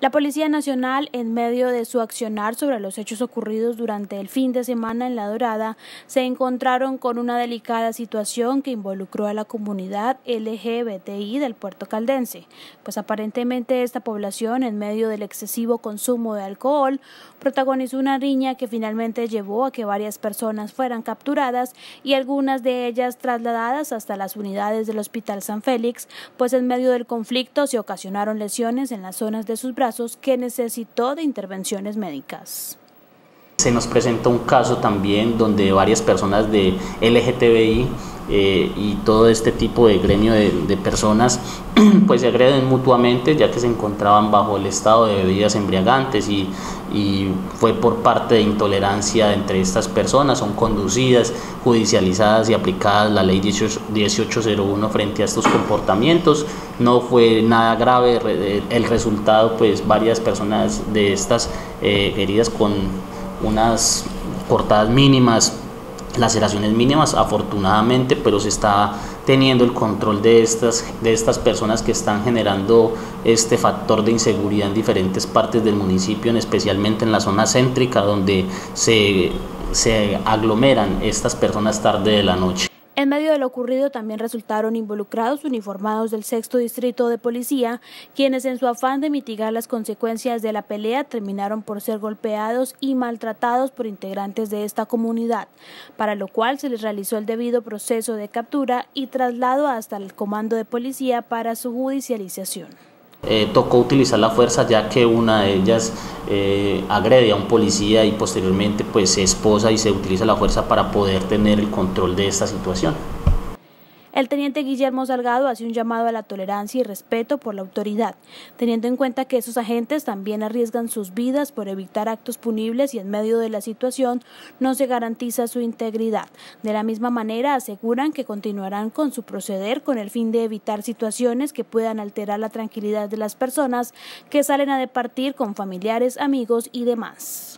La Policía Nacional, en medio de su accionar sobre los hechos ocurridos durante el fin de semana en La Dorada, se encontraron con una delicada situación que involucró a la comunidad LGBTI del puerto caldense, pues aparentemente esta población, en medio del excesivo consumo de alcohol, protagonizó una riña que finalmente llevó a que varias personas fueran capturadas y algunas de ellas trasladadas hasta las unidades del Hospital San Félix, pues en medio del conflicto se ocasionaron lesiones en las zonas de sus brazos que necesitó de intervenciones médicas. Se nos presenta un caso también donde varias personas de LGTBI eh, y todo este tipo de gremio de, personas pues se agreden mutuamente ya que se encontraban bajo el estado de bebidas embriagantes y, fue por parte de intolerancia entre estas personas, son conducidas, judicializadas y aplicadas la ley 1801 frente a estos comportamientos, no fue nada grave, el resultado pues varias personas de estas eh, heridas con unas cortadas mínimas, laceraciones mínimas, afortunadamente, pero se está teniendo el control de estas, de estas personas que están generando este factor de inseguridad en diferentes partes del municipio, especialmente en la zona céntrica, donde se, se aglomeran estas personas tarde de la noche. En medio de lo ocurrido también resultaron involucrados uniformados del sexto distrito de policía, quienes en su afán de mitigar las consecuencias de la pelea terminaron por ser golpeados y maltratados por integrantes de esta comunidad, para lo cual se les realizó el debido proceso de captura y traslado hasta el comando de policía para su judicialización. Eh, tocó utilizar la fuerza ya que una de ellas eh, agrede a un policía y posteriormente pues se esposa y se utiliza la fuerza para poder tener el control de esta situación. El teniente Guillermo Salgado hace un llamado a la tolerancia y respeto por la autoridad, teniendo en cuenta que esos agentes también arriesgan sus vidas por evitar actos punibles y en medio de la situación no se garantiza su integridad. De la misma manera aseguran que continuarán con su proceder con el fin de evitar situaciones que puedan alterar la tranquilidad de las personas que salen a departir con familiares, amigos y demás.